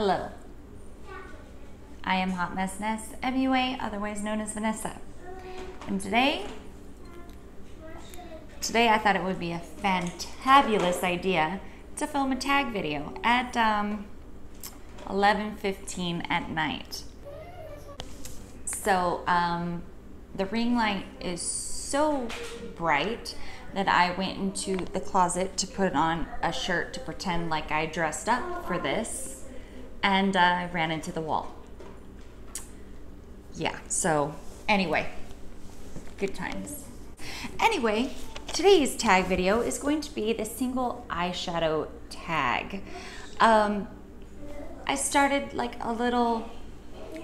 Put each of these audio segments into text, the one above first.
Hello. I am Hot Mess Ness, MUA, otherwise known as Venissa. And today, today I thought it would be a fantabulous idea to film a tag video at um, 11.15 at night. So um, the ring light is so bright that I went into the closet to put on a shirt to pretend like I dressed up for this and uh, I ran into the wall. Yeah, so anyway, good times. Anyway, today's tag video is going to be the single eyeshadow tag. Um, I started like a little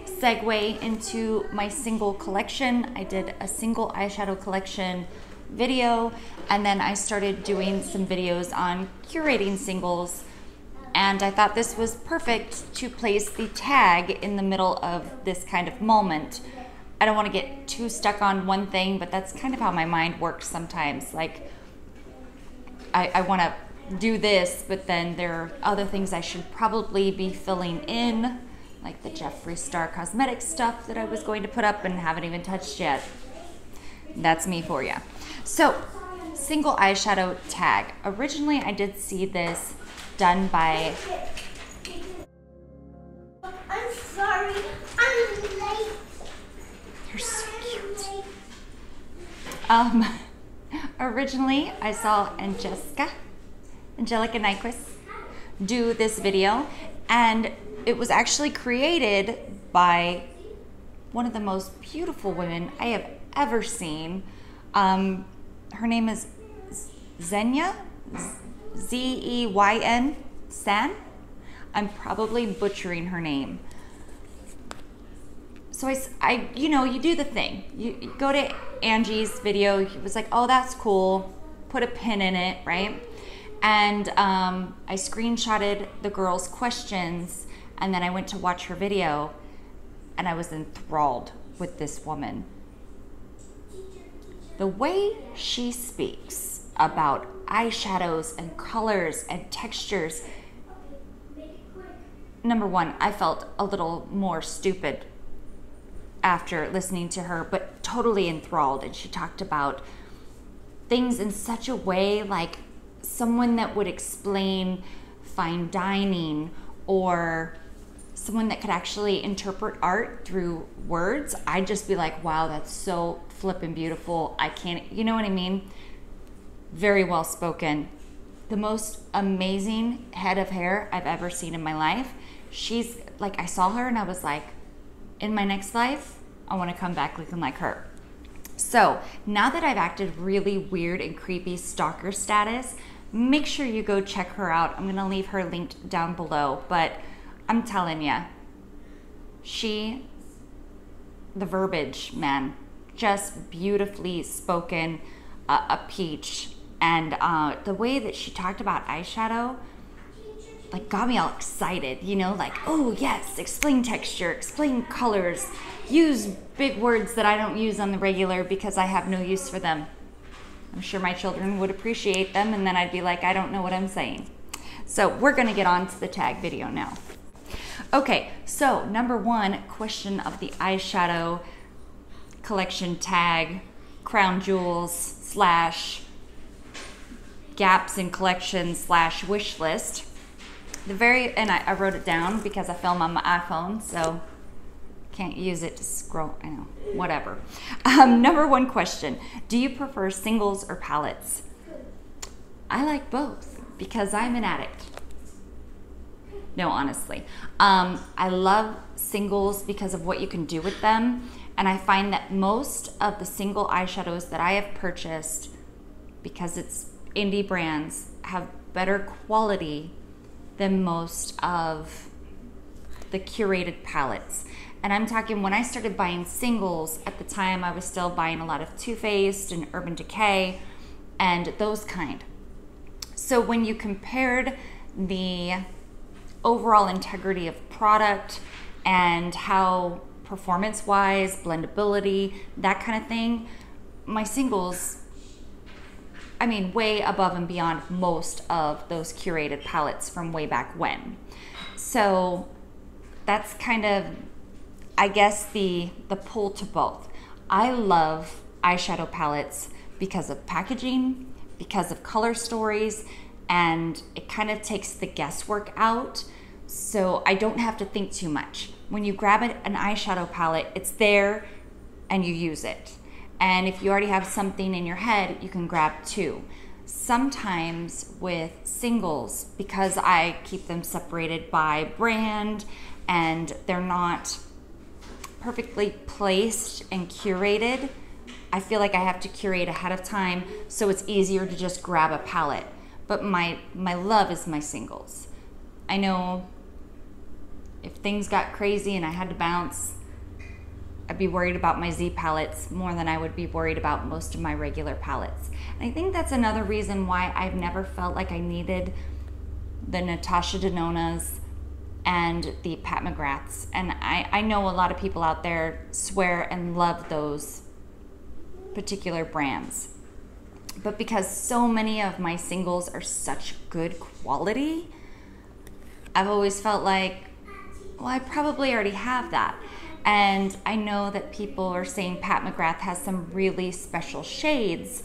segue into my single collection. I did a single eyeshadow collection video and then I started doing some videos on curating singles and I thought this was perfect to place the tag in the middle of this kind of moment. I don't want to get too stuck on one thing, but that's kind of how my mind works sometimes. Like, I, I want to do this, but then there are other things I should probably be filling in, like the Jeffree Star Cosmetics stuff that I was going to put up and haven't even touched yet. That's me for you. So, single eyeshadow tag. Originally, I did see this done by. I'm sorry. I'm late. You're so cute. Um, originally, I saw Angelica, Angelica Nyqvist, do this video, and it was actually created by one of the most beautiful women I have ever seen. Um, her name is Zenya, Z E Y N, San. I'm probably butchering her name. So I, I, you know, you do the thing. You, you go to Angie's video. He was like, "Oh, that's cool." Put a pin in it, right? And um, I screenshotted the girl's questions, and then I went to watch her video, and I was enthralled with this woman. The way she speaks about eyeshadows and colors and textures. Number one, I felt a little more stupid after listening to her, but totally enthralled. And she talked about things in such a way like someone that would explain fine dining or someone that could actually interpret art through words. I'd just be like, wow, that's so flippin' beautiful. I can't, you know what I mean? Very well spoken. The most amazing head of hair I've ever seen in my life. She's like, I saw her and I was like, in my next life, I want to come back looking like her. So now that I've acted really weird and creepy stalker status, make sure you go check her out. I'm going to leave her linked down below. But I'm telling you, she, the verbiage, man, just beautifully spoken, uh, a peach and uh, the way that she talked about eyeshadow like got me all excited you know like oh yes explain texture explain colors use big words that i don't use on the regular because i have no use for them. I'm sure my children would appreciate them and then i'd be like i don't know what i'm saying. So we're going to get on to the tag video now. Okay so number one question of the eyeshadow collection tag crown jewels slash gaps in collection slash wish list. The very, and I, I, wrote it down because I film on my iPhone, so can't use it to scroll, I know, whatever. Um, number one question, do you prefer singles or palettes? I like both because I'm an addict. No, honestly. Um, I love singles because of what you can do with them. And I find that most of the single eyeshadows that I have purchased, because it's indie brands have better quality than most of the curated palettes. And I'm talking when I started buying singles, at the time I was still buying a lot of Too Faced and Urban Decay and those kind. So when you compared the overall integrity of product and how performance wise, blendability, that kind of thing, my singles I mean, way above and beyond most of those curated palettes from way back when. So that's kind of I guess the the pull to both. I love eyeshadow palettes because of packaging, because of color stories, and it kind of takes the guesswork out. So I don't have to think too much. When you grab an eyeshadow palette, it's there and you use it. And if you already have something in your head, you can grab two. Sometimes with singles, because I keep them separated by brand and they're not perfectly placed and curated, I feel like I have to curate ahead of time so it's easier to just grab a palette. But my my love is my singles. I know if things got crazy and I had to bounce, I'd be worried about my Z palettes more than I would be worried about most of my regular palettes. And I think that's another reason why I've never felt like I needed the Natasha Denona's and the Pat McGraths. And I, I know a lot of people out there swear and love those particular brands. But because so many of my singles are such good quality, I've always felt like, well, I probably already have that. And I know that people are saying Pat McGrath has some really special shades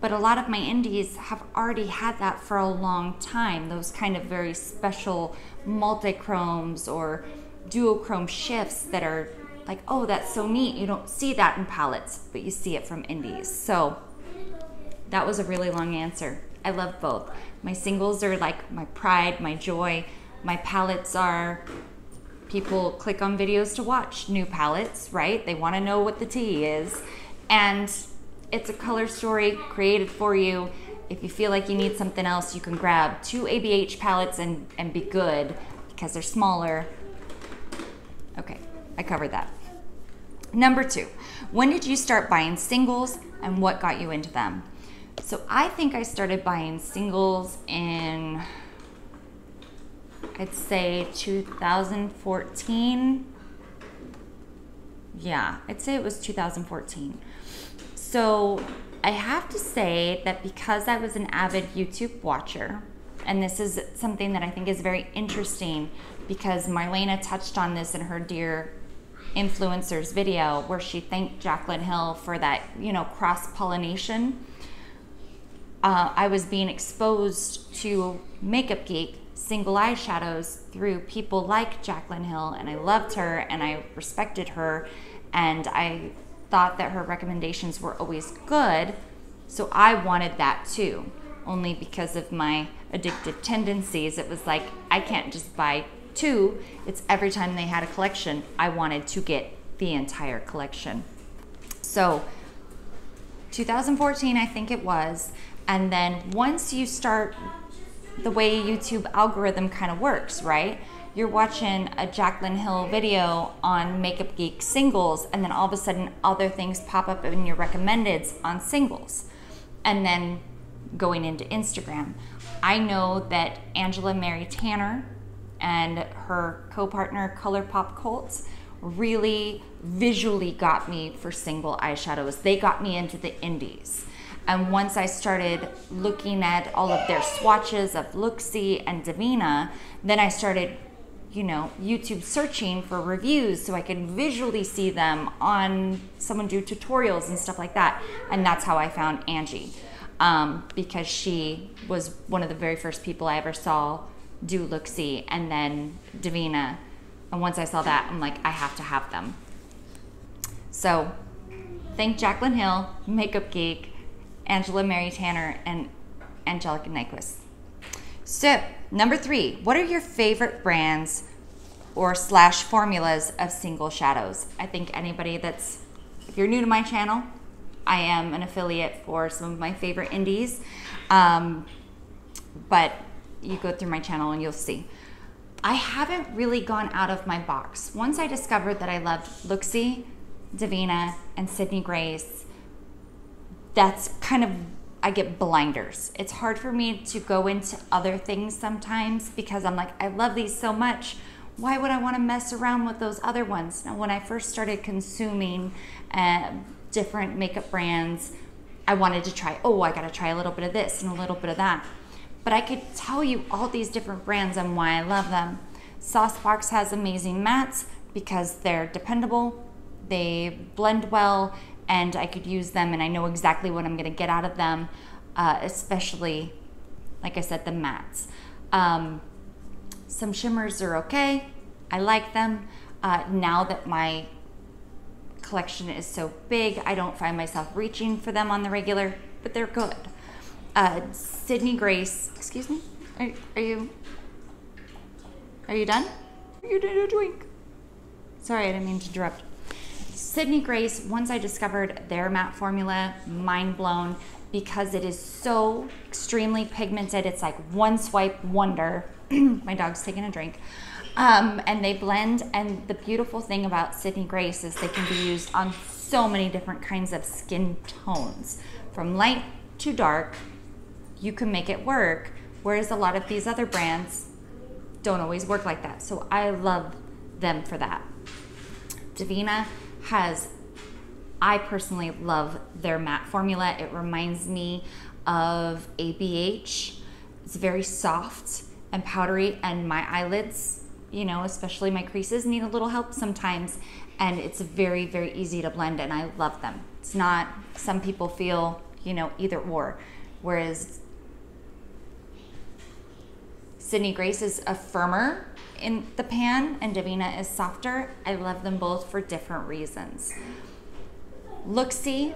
but a lot of my indies have already had that for a long time. Those kind of very special multichromes or duochrome shifts that are like, oh, that's so neat. You don't see that in palettes, but you see it from indies. So that was a really long answer. I love both. My singles are like my pride, my joy. My palettes are people click on videos to watch new palettes, right? They want to know what the tea is. And it's a color story created for you. If you feel like you need something else, you can grab two ABH palettes and, and be good because they're smaller. Okay, I covered that. Number two, when did you start buying singles and what got you into them? So I think I started buying singles in, I'd say 2014. Yeah, I'd say it was 2014. So I have to say that because I was an avid YouTube watcher, and this is something that I think is very interesting because Marlena touched on this in her Dear Influencers video where she thanked Jaclyn Hill for that, you know, cross pollination. Uh, I was being exposed to Makeup Geek single eyeshadows through people like Jaclyn Hill, and I loved her and I respected her, and I thought that her recommendations were always good. So I wanted that too. Only because of my addictive tendencies, it was like I can't just buy two. It's every time they had a collection, I wanted to get the entire collection. So 2014, I think it was. And then once you start the way YouTube algorithm kind of works, right? you're watching a Jaclyn Hill video on Makeup Geek singles, and then all of a sudden other things pop up in your recommendeds on singles. And then going into Instagram. I know that Angela Mary Tanner and her co partner ColourPop Cults really visually got me for single eyeshadows. They got me into the indies. And once I started looking at all of their swatches of Looxi and Devinah, then I started you know, YouTube searching for reviews so I could visually see them on someone do tutorials and stuff like that. And that's how I found Angie um, because she was one of the very first people I ever saw do Looxi and then Devinah. And once I saw that, I'm like, I have to have them. So thank Jaclyn Hill, Makeup Geek, Angela Mary Tanner, and Angelica Nyqvist. So, number three, what are your favorite brands or slash formulas of single shadows? I think anybody that's, if you're new to my channel, I am an affiliate for some of my favorite indies. Um, but you go through my channel and you'll see. I haven't really gone out of my box. Once I discovered that I loved Looxi, Devinah, and Sydney Grace, that's kind of I get blinders. It's hard for me to go into other things sometimes because I'm like, I love these so much. Why would I want to mess around with those other ones? Now, when I first started consuming uh, different makeup brands, I wanted to try, oh, I got to try a little bit of this and a little bit of that. But I could tell you all these different brands and why I love them. Saucebox has amazing mattes because they're dependable, they blend well, and I could use them and I know exactly what I'm gonna get out of them, uh, especially, like I said, the mattes. Um, some shimmers are okay. I like them. Uh, now that my collection is so big, I don't find myself reaching for them on the regular, but they're good. Uh, Sydney Grace, excuse me, are, are you, are you done? You did a drink. Sorry, I didn't mean to interrupt. Sydney Grace, once I discovered their matte formula, mind blown because it is so extremely pigmented. It's like one swipe wonder. My dog's taking a drink. Um, and they blend. And the beautiful thing about Sydney Grace is they can be used on so many different kinds of skin tones, from light to dark. You can make it work. Whereas a lot of these other brands don't always work like that. So I love them for that. Devinah has, I personally love their matte formula. It reminds me of ABH. It's very soft and powdery, and my eyelids, you know, especially my creases, need a little help sometimes. And it's very, very easy to blend, and I love them. It's not, some people feel, you know, either or. Whereas Sydney Grace is a firmer in the pan and Devinah is softer. I love them both for different reasons. Looxi,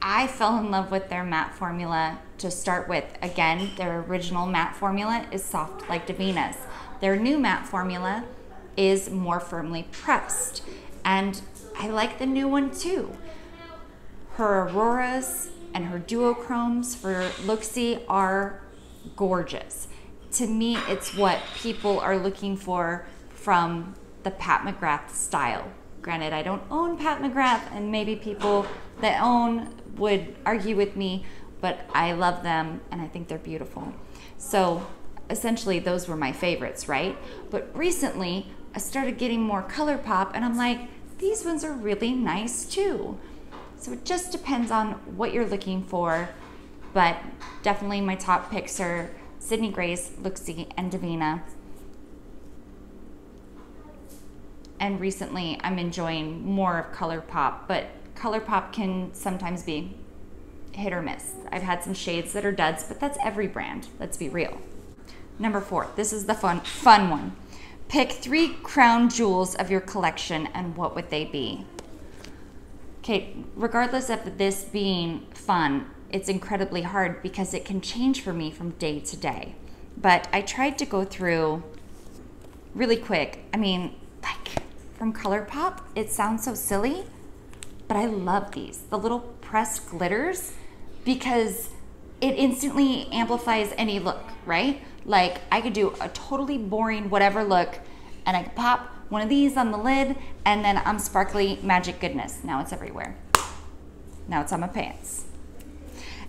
I fell in love with their matte formula to start with. Again, their original matte formula is soft like Devinah's. Their new matte formula is more firmly pressed. And I like the new one too. Her Auroras and her duochromes for Looxi are gorgeous to me, it's what people are looking for from the Pat McGrath style. Granted, I don't own Pat McGrath, and maybe people that own would argue with me, but I love them and I think they're beautiful. So essentially, those were my favorites, right? But recently, I started getting more ColourPop, and I'm like, these ones are really nice too. So it just depends on what you're looking for, but definitely my top picks are Sydney Grace, Looxi, and Devinah. And recently I'm enjoying more of ColourPop, but ColourPop can sometimes be hit or miss. I've had some shades that are duds, but that's every brand, let's be real. Number four, this is the fun, fun one. Pick three crown jewels of your collection and what would they be? Okay, regardless of this being fun, it's incredibly hard because it can change for me from day to day. But I tried to go through really quick. I mean, like from ColourPop, it sounds so silly, but I love these. The little pressed glitters because it instantly amplifies any look, right? Like I could do a totally boring whatever look and I could pop one of these on the lid and then I'm sparkly magic goodness. Now it's everywhere. Now it's on my pants.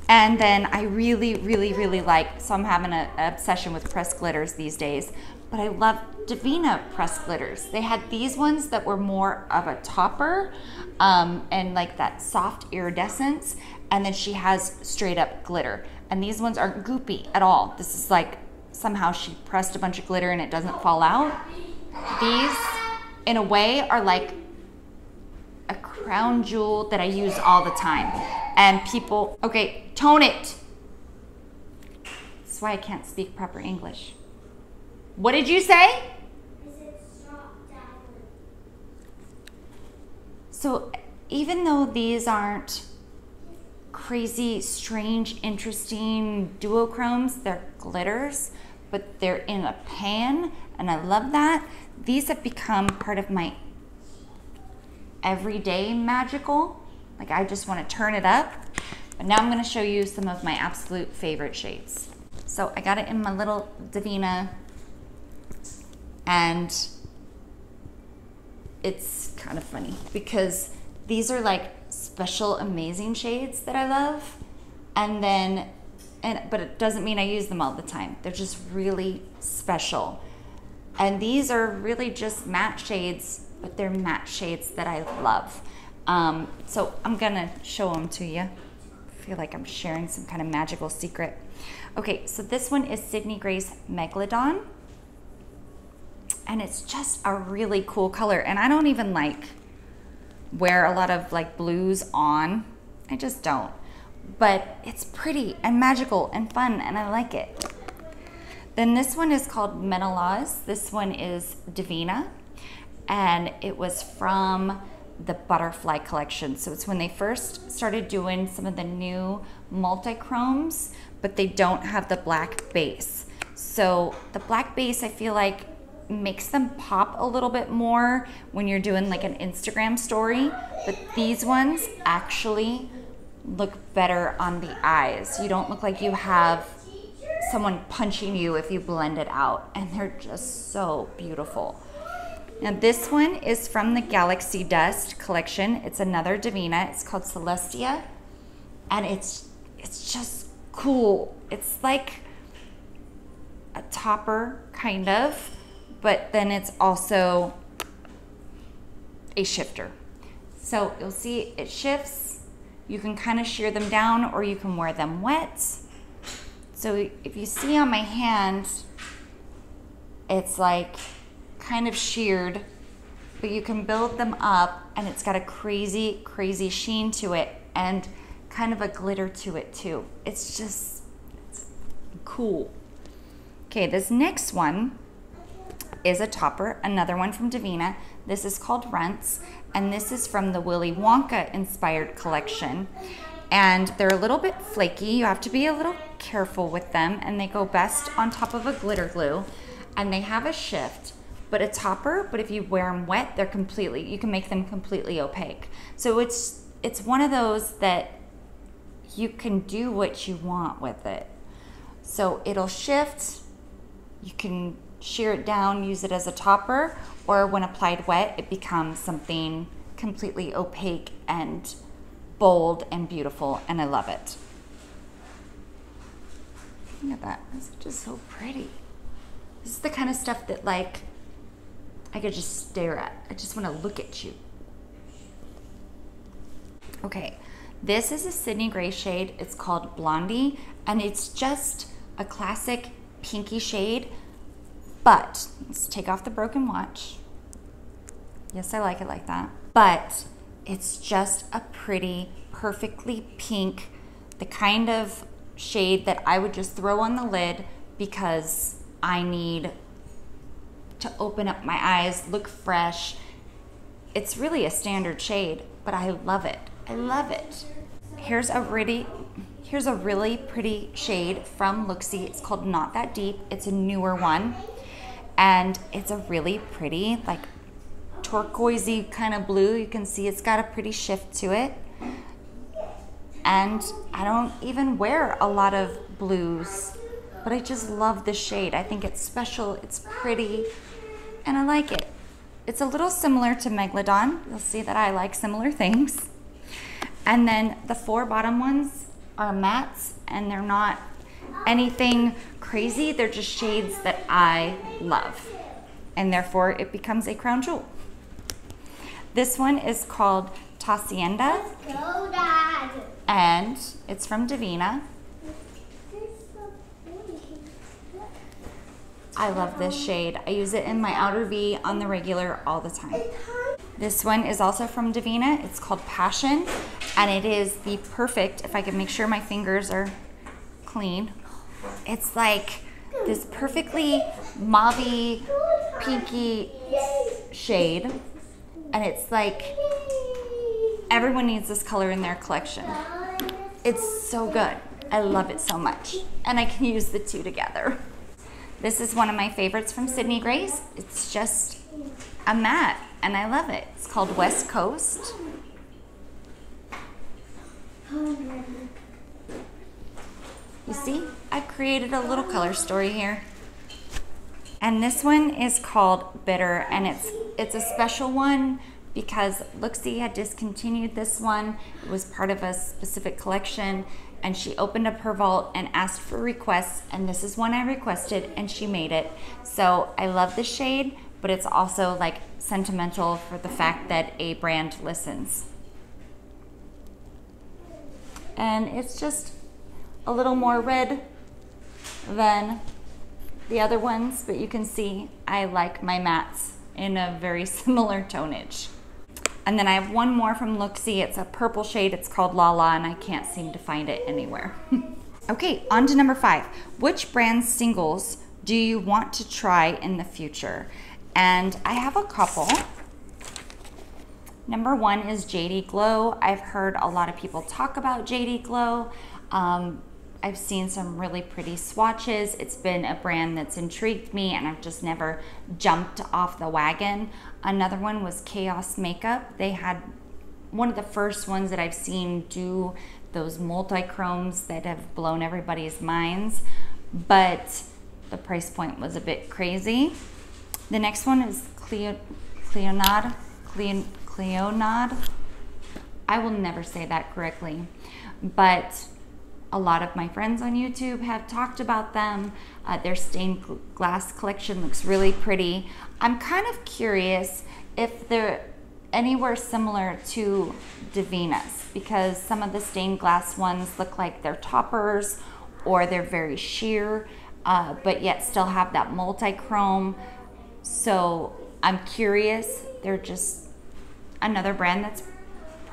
And then I really, really, really like, so I'm having an obsession with pressed glitters these days, but I love Devinah pressed glitters. They had these ones that were more of a topper um, and like that soft iridescence. And then she has straight up glitter. And these ones aren't goopy at all. This is like somehow she pressed a bunch of glitter and it doesn't fall out. These, in a way, are like a crown jewel that I use all the time. And people, okay, tone it. That's why I can't speak proper English. What did you say? So even though these aren't crazy, strange, interesting duochromes, they're glitters, but they're in a pan, and I love that. These have become part of my everyday magical. Like I just want to turn it up. But now I'm going to show you some of my absolute favorite shades. So I got it in my little Devinah and it's kind of funny because these are like special amazing shades that I love and then and but it doesn't mean I use them all the time. They're just really special. And these are really just matte shades but they're matte shades that I love. Um, so I'm gonna show them to you. I feel like I'm sharing some kind of magical secret. Okay, so this one is Sydney Grace Megalodon. and it's just a really cool color. And I don't even like wear a lot of like blues on. I just don't. But it's pretty and magical and fun and I like it. Then this one is called Menelaus. This one is Devinah and it was from the butterfly collection. So it's when they first started doing some of the new multi-chromes, but they don't have the black base. So the black base, I feel like makes them pop a little bit more when you're doing like an Instagram story, but these ones actually look better on the eyes. You don't look like you have someone punching you if you blend it out, and they're just so beautiful. Now this one is from the Galaxy Dust collection. It's another Devinah. It's called Celesta, and it's it's just cool. It's like a topper kind of, but then it's also a shifter. So you'll see it shifts. You can kind of shear them down or you can wear them wet. So if you see on my hand, it's like kind of sheared, but you can build them up and it's got a crazy, crazy sheen to it and kind of a glitter to it too. It's just it's cool. Okay, this next one is a topper, another one from Devinah. This is called Runts, and this is from the Willy Wonka inspired collection. And they're a little bit flaky. You have to be a little careful with them, and they go best on top of a glitter glue. And they have a shift, but a topper, but if you wear them wet, they're completely, you can make them completely opaque. So it's, it's one of those that you can do what you want with it. So it'll shift, you can shear it down, use it as a topper, or when applied wet, it becomes something completely opaque and bold and beautiful, and I love it. Look at that, it's just so pretty. This is the kind of stuff that like, I could just stare at. I just wanna look at you. Okay, this is a Sydney Grace shade. It's called Blondie, and it's just a classic pinky shade but let's take off the broken watch. Yes, I like it like that. But it's just a pretty, perfectly pink, the kind of shade that I would just throw on the lid because I need to open up my eyes, look fresh. It's really a standard shade, but I love it. I love it. Here's a really here's a really pretty shade from Looxi. It's called Not That Deep. It's a newer one and it's a really pretty like turquoisey kind of blue you can see it's got a pretty shift to it and I don't even wear a lot of blues but I just love the shade I think it's special it's pretty and I like it it's a little similar to Megalodon you'll see that I like similar things and then the four bottom ones are mattes and they're not anything crazy. They're just shades that I love. And therefore, it becomes a crown jewel. This one is called Tacenda. Go, And it's from Devinah. I love this shade. I use it in my outer V on the regular all the time. This one is also from Devinah. It's called Passion, and it is the perfect, if I can make sure my fingers are clean, it's like this perfectly mauve pinky shade. And it's like everyone needs this color in their collection. It's so good. I love it so much. And I can use the two together. This is one of my favorites from Sydney Grace. It's just a mat and I love it. It's called West Coast. You see, I created a little color story here. And this one is called Bitter, and it's it's a special one because Looxi had discontinued this one. It was part of a specific collection, and she opened up her vault and asked for requests, and this is one I requested, and she made it. So I love the shade, but it's also like sentimental for the fact that a brand listens. And it's just a little more red than the other ones, but you can see I like my mattes in a very similar tonage. And then I have one more from Looxi. It's a purple shade. It's called Lala, and I can't seem to find it anywhere. okay, on to number five. Which brand singles do you want to try in the future? And I have a couple. Number one is JD Glow. I've heard a lot of people talk about JD Glow. Um, I've seen some really pretty swatches. It's been a brand that's intrigued me and I've just never jumped off the wagon. Another one was Chaos Makeup. They had one of the first ones that I've seen do those multi-chromes that have blown everybody's minds, but the price point was a bit crazy. The next one is Cleo, Cleonad, Cleon. I will never say that correctly, but a lot of my friends on YouTube have talked about them. Uh, their stained glass collection looks really pretty. I'm kind of curious if they're anywhere similar to Devinah's because some of the stained glass ones look like they're toppers or they're very sheer, uh, but yet still have that multi-chrome. So I'm curious. They're just another brand that's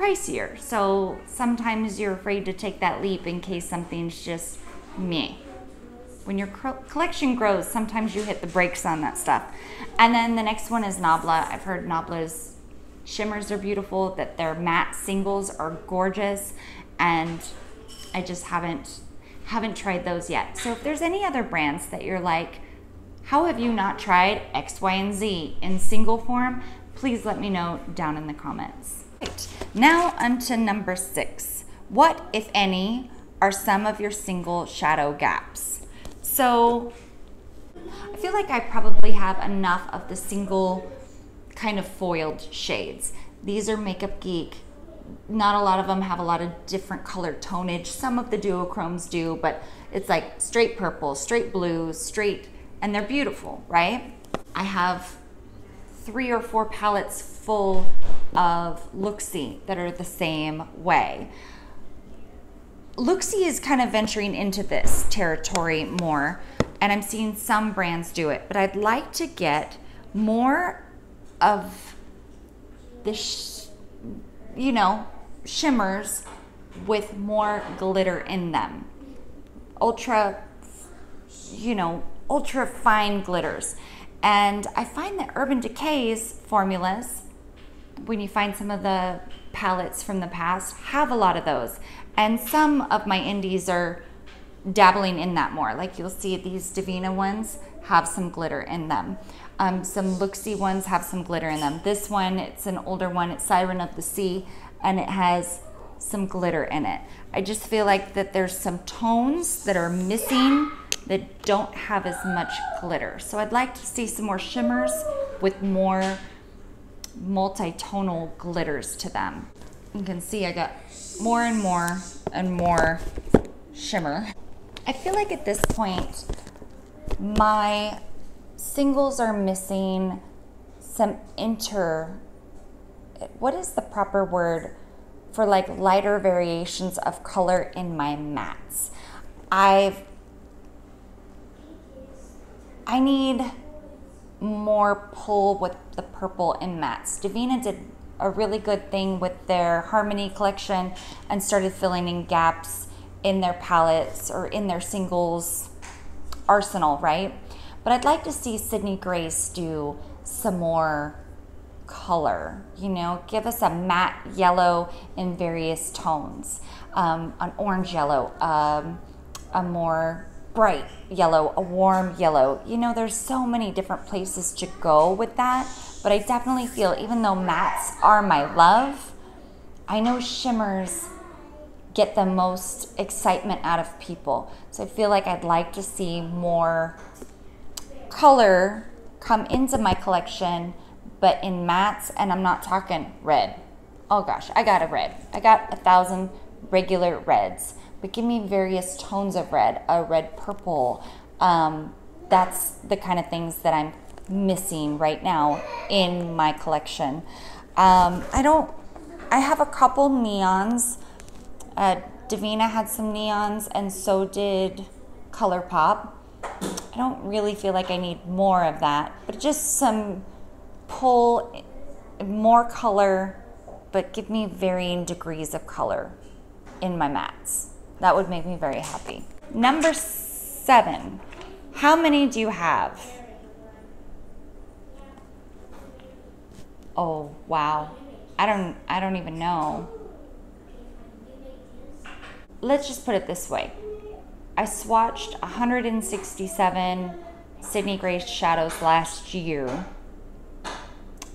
pricier. So sometimes you're afraid to take that leap in case something's just me. When your collection grows, sometimes you hit the brakes on that stuff. And then the next one is Nabla. I've heard Nabla's shimmers are beautiful, that their matte singles are gorgeous, and I just haven't haven't tried those yet. So if there's any other brands that you're like, how have you not tried X, Y, and Z in single form? Please let me know down in the comments. Right. Now onto number six. What, if any, are some of your single shadow gaps? So I feel like I probably have enough of the single kind of foiled shades. These are Makeup Geek. Not a lot of them have a lot of different color tonage. Some of the duochromes do, but it's like straight purple, straight blue, straight, and they're beautiful, right? I have three or four palettes full of Looxi that are the same way. Looxi is kind of venturing into this territory more, and I'm seeing some brands do it, but I'd like to get more of the, you know, shimmers with more glitter in them. Ultra, you know, ultra fine glitters. And I find that Urban Decay's formulas, when you find some of the palettes from the past, have a lot of those. And some of my indies are dabbling in that more. Like you'll see these Devinah ones have some glitter in them. Um, some Looxi ones have some glitter in them. This one, it's an older one, it's Siren of the Sea, and it has some glitter in it. I just feel like that there's some tones that are missing that don't have as much glitter. So I'd like to see some more shimmers with more multi-tonal glitters to them. You can see I got more and more and more shimmer. I feel like at this point, my singles are missing some inter, what is the proper word for like lighter variations of color in my mattes? I've I need more pull with the purple in mattes. Devinah did a really good thing with their Harmony collection and started filling in gaps in their palettes or in their singles arsenal, right? But I'd like to see Sydney Grace do some more color, you know, give us a matte yellow in various tones, um, an orange yellow, um, a more bright yellow, a warm yellow. You know, there's so many different places to go with that, but I definitely feel even though mattes are my love, I know shimmers get the most excitement out of people. So I feel like I'd like to see more color come into my collection, but in mattes, and I'm not talking red. Oh gosh, I got a red. I got a thousand regular reds but give me various tones of red, a red purple. Um, that's the kind of things that I'm missing right now in my collection. Um, I don't, I have a couple neons. Uh, Devinah had some neons and so did ColourPop. I don't really feel like I need more of that, but just some pull, more color, but give me varying degrees of color in my mats. That would make me very happy. Number seven, how many do you have? Oh, wow. I don't I don't even know. Let's just put it this way. I swatched 167 Sydney Grace shadows last year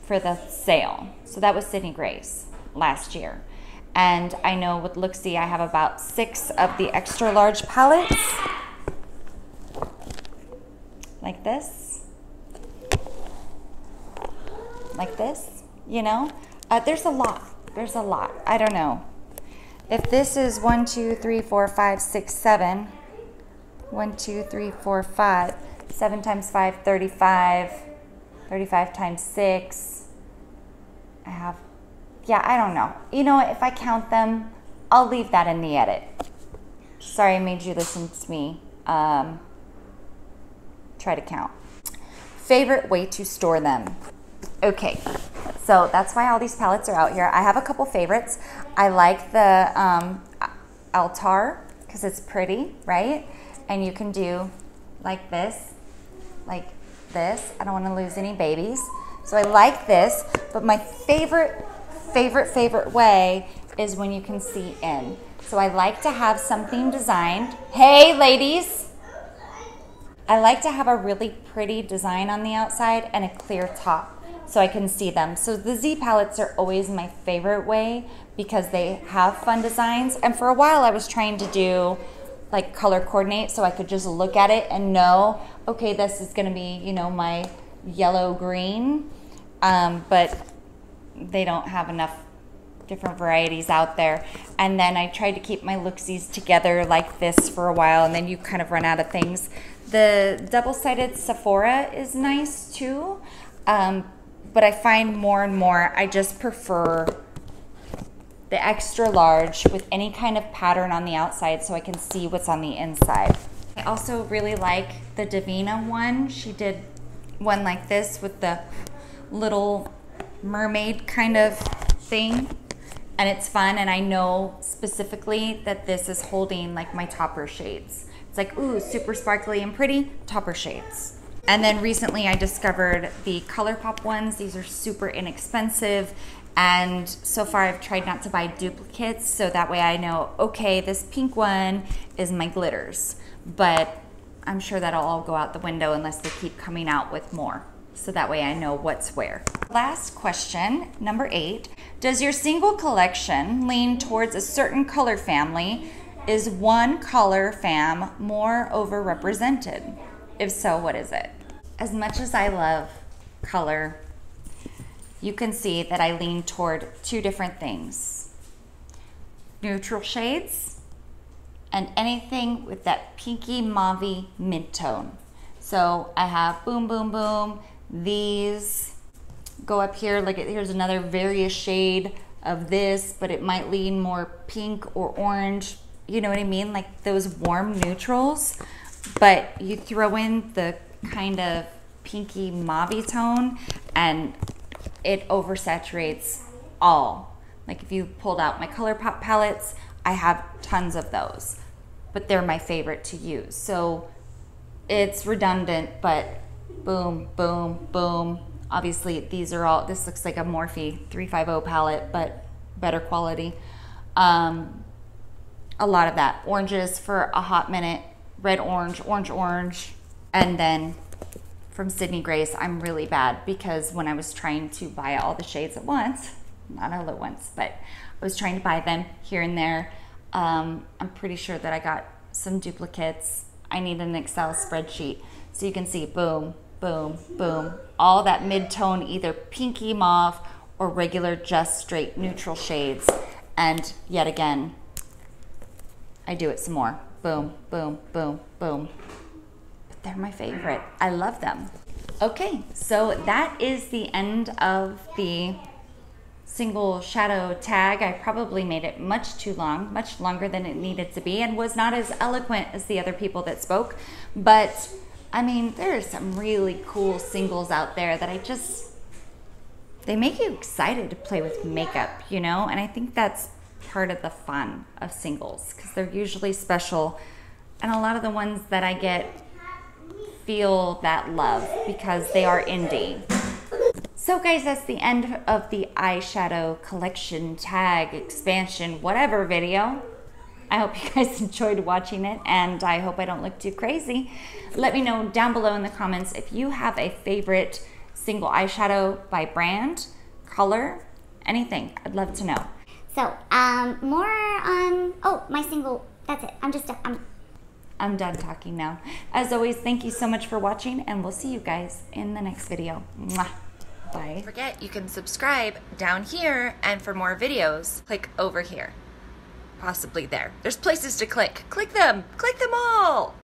for the sale. So that was Sydney Grace last year. And I know with Looxi, I have about six of the extra large palettes. Like this. Like this, you know? Uh, there's a lot. There's a lot. I don't know. If this is one, two, three, four, five, six, seven, one, two, three, four, five, seven times five, 35, 35 times six, I have yeah, I don't know. You know? If I count them, I'll leave that in the edit. Sorry I made you listen to me. Um, try to count. Favorite way to store them. Okay, so that's why all these palettes are out here. I have a couple favorites. I like the um, Altar because it's pretty, right? And you can do like this, like this. I don't want to lose any babies. So I like this, but my favorite favorite, favorite way is when you can see in. So I like to have something designed. Hey, ladies! I like to have a really pretty design on the outside and a clear top so I can see them. So the Z palettes are always my favorite way because they have fun designs. And for a while I was trying to do like color coordinate so I could just look at it and know, okay, this is gonna be, you know, my yellow green. Um, but they don't have enough different varieties out there. And then I tried to keep my Looxis together like this for a while, and then you kind of run out of things. The double-sided Sephora is nice too, um, but I find more and more I just prefer the extra large with any kind of pattern on the outside so I can see what's on the inside. I also really like the Devinah one. She did one like this with the little mermaid kind of thing and it's fun and I know specifically that this is holding like my topper shades. It's like, ooh, super sparkly and pretty, topper shades. And then recently I discovered the ColourPop ones. These are super inexpensive and so far I've tried not to buy duplicates so that way I know, okay, this pink one is my glitters, but I'm sure that'll all go out the window unless they keep coming out with more so that way I know what's where. Last question, number eight. Does your single collection lean towards a certain color family? Is one color fam more overrepresented? If so, what is it? As much as I love color, you can see that I lean toward two different things. Neutral shades and anything with that pinky mauve mid tone. So I have Boom Boom Boom, these go up here. Like here's another various shade of this, but it might lean more pink or orange. You know what I mean? Like those warm neutrals. But you throw in the kind of pinky mauve tone and it oversaturates all. Like if you pulled out my ColourPop palettes, I have tons of those, but they're my favorite to use. So it's redundant, but boom, boom, boom. Obviously, these are all, this looks like a Morphe 350 palette, but better quality. Um, a lot of that. Oranges for a hot minute, red, orange, orange, orange. And then from Sydney Grace, I'm really bad because when I was trying to buy all the shades at once, not all at once, but I was trying to buy them here and there. Um, I'm pretty sure that I got some duplicates. I need an Excel spreadsheet. So you can see, boom, boom, boom. All that mid-tone, either pinky mauve or regular just straight neutral shades. And yet again, I do it some more. Boom, boom, boom, boom. But they're my favorite. I love them. Okay, so that is the end of the single shadow tag. I probably made it much too long, much longer than it needed to be, and was not as eloquent as the other people that spoke. But I mean, there are some really cool singles out there that I just they make you excited to play with makeup, you know? And I think that's part of the fun of singles because they're usually special. And a lot of the ones that I get feel that love because they are indie. So, guys, that's the end of the eyeshadow collection tag expansion, whatever video. I hope you guys enjoyed watching it and I hope I don't look too crazy. Let me know down below in the comments if you have a favorite single eyeshadow by brand, color, anything. I'd love to know. So, um, more on, oh, my single, that's it. I'm just, I'm, I'm done talking now. As always, thank you so much for watching and we'll see you guys in the next video. Mwah. Bye. Don't forget, you can subscribe down here and for more videos, click over here. Possibly there. There's places to click. Click them. Click them all.